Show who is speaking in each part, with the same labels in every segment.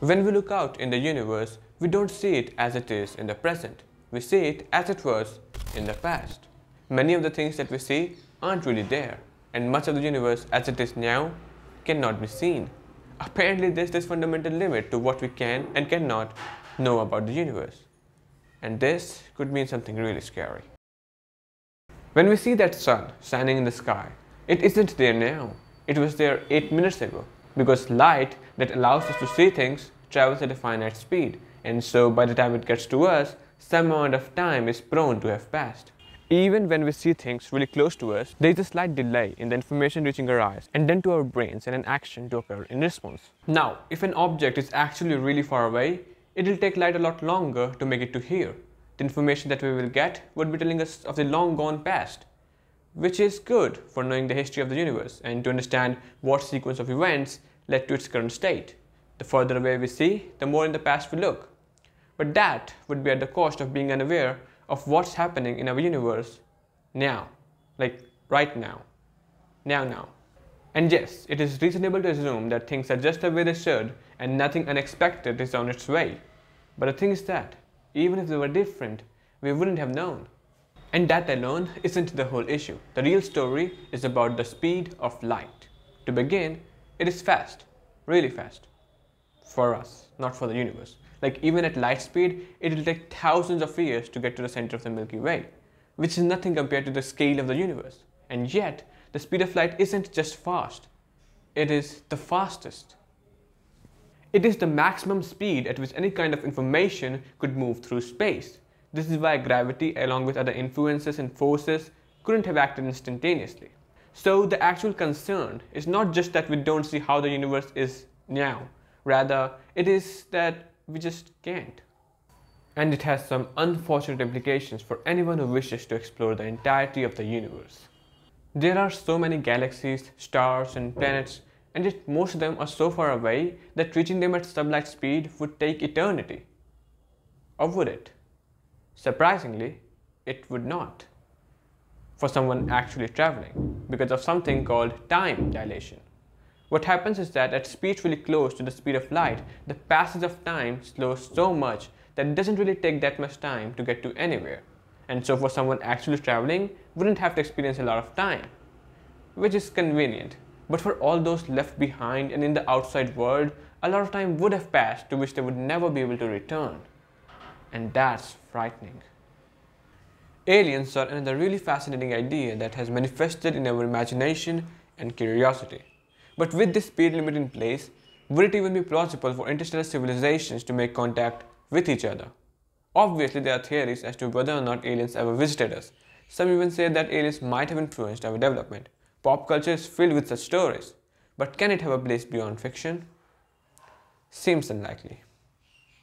Speaker 1: When we look out in the universe, we don't see it as it is in the present. We see it as it was in the past. Many of the things that we see aren't really there, and much of the universe as it is now cannot be seen. Apparently, there's this fundamental limit to what we can and cannot know about the universe. And this could mean something really scary. When we see that sun shining in the sky, it isn't there now. It was there 8 minutes ago because light that allows us to see things travels at a finite speed and so by the time it gets to us, some amount of time is prone to have passed. Even when we see things really close to us, there is a slight delay in the information reaching our eyes and then to our brains and an action to occur in response. Now, if an object is actually really far away, it will take light a lot longer to make it to here the information that we will get would be telling us of the long gone past, which is good for knowing the history of the universe and to understand what sequence of events led to its current state. The further away we see, the more in the past we look. But that would be at the cost of being unaware of what's happening in our universe now, like right now, now, now. And yes, it is reasonable to assume that things are just the way they should and nothing unexpected is on its way. But the thing is that even if they were different, we wouldn't have known. And that alone isn't the whole issue. The real story is about the speed of light. To begin, it is fast, really fast. For us, not for the universe. Like even at light speed, it will take thousands of years to get to the center of the Milky Way, which is nothing compared to the scale of the universe. And yet, the speed of light isn't just fast, it is the fastest. It is the maximum speed at which any kind of information could move through space. This is why gravity, along with other influences and forces, couldn't have acted instantaneously. So the actual concern is not just that we don't see how the universe is now, rather it is that we just can't. And it has some unfortunate implications for anyone who wishes to explore the entirety of the universe. There are so many galaxies, stars and planets and yet most of them are so far away that reaching them at sublight speed would take eternity. Or would it? Surprisingly, it would not for someone actually traveling because of something called time dilation. What happens is that at speeds really close to the speed of light, the passage of time slows so much that it doesn't really take that much time to get to anywhere. And so for someone actually traveling, wouldn't have to experience a lot of time, which is convenient but for all those left behind and in the outside world, a lot of time would have passed to which they would never be able to return. And that's frightening. Aliens are another really fascinating idea that has manifested in our imagination and curiosity. But with this speed limit in place, would it even be plausible for interstellar civilizations to make contact with each other? Obviously, there are theories as to whether or not aliens ever visited us. Some even say that aliens might have influenced our development. Pop culture is filled with such stories, but can it have a place beyond fiction? Seems unlikely.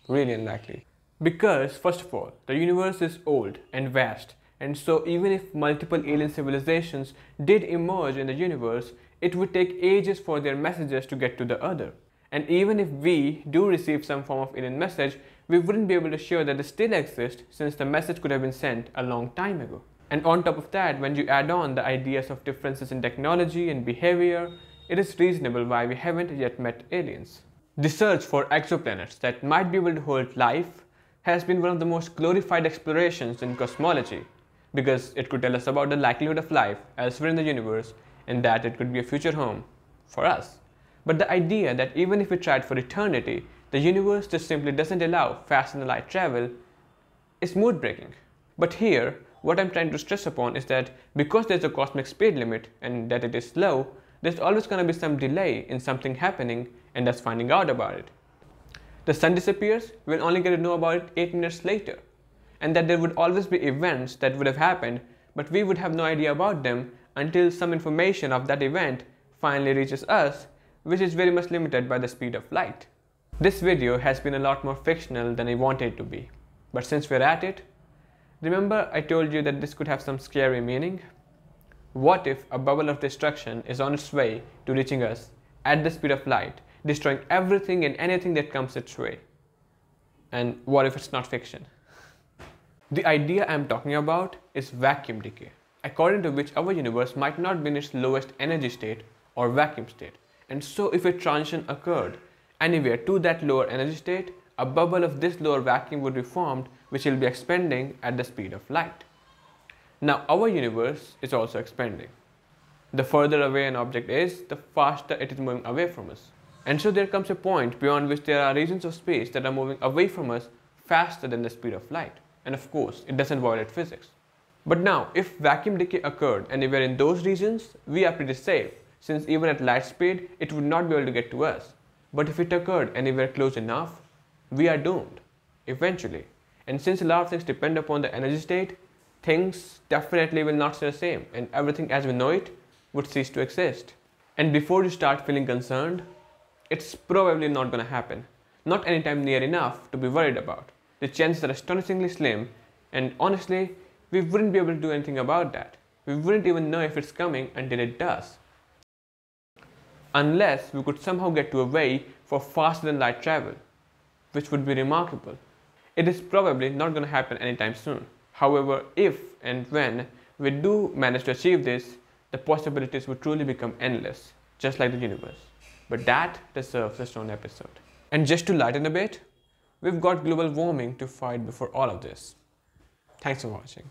Speaker 1: Really unlikely. Because, first of all, the universe is old and vast, and so even if multiple alien civilizations did emerge in the universe, it would take ages for their messages to get to the other. And even if we do receive some form of alien message, we wouldn't be able to show that they still exist since the message could have been sent a long time ago. And on top of that, when you add on the ideas of differences in technology and behavior, it is reasonable why we haven't yet met aliens. The search for exoplanets that might be able to hold life has been one of the most glorified explorations in cosmology because it could tell us about the likelihood of life elsewhere in the universe and that it could be a future home for us. But the idea that even if we tried for eternity, the universe just simply doesn't allow faster than light travel is mood breaking. But here, what I'm trying to stress upon is that because there's a cosmic speed limit and that it is slow, there's always going to be some delay in something happening and us finding out about it. The sun disappears, we'll only get to know about it 8 minutes later. And that there would always be events that would have happened, but we would have no idea about them until some information of that event finally reaches us, which is very much limited by the speed of light. This video has been a lot more fictional than I wanted it to be. But since we're at it, Remember I told you that this could have some scary meaning? What if a bubble of destruction is on its way to reaching us at the speed of light, destroying everything and anything that comes its way? And what if it's not fiction? The idea I'm talking about is vacuum decay, according to which our universe might not be in its lowest energy state or vacuum state. And so if a transition occurred Anywhere to that lower energy state, a bubble of this lower vacuum would be formed which will be expanding at the speed of light. Now our universe is also expanding. The further away an object is, the faster it is moving away from us. And so there comes a point beyond which there are regions of space that are moving away from us faster than the speed of light. And of course, it doesn't violate physics. But now, if vacuum decay occurred anywhere in those regions, we are pretty safe, since even at light speed, it would not be able to get to us. But if it occurred anywhere close enough, we are doomed, eventually. And since a lot of things depend upon the energy state, things definitely will not stay the same, and everything as we know it would cease to exist. And before you start feeling concerned, it's probably not gonna happen. Not anytime near enough to be worried about. The chances are astonishingly slim, and honestly, we wouldn't be able to do anything about that. We wouldn't even know if it's coming until it does. Unless we could somehow get to a way for faster than light travel, which would be remarkable. It is probably not going to happen anytime soon. However, if and when we do manage to achieve this, the possibilities would truly become endless, just like the universe. But that deserves its own episode. And just to lighten a bit, we've got global warming to fight before all of this. Thanks for watching.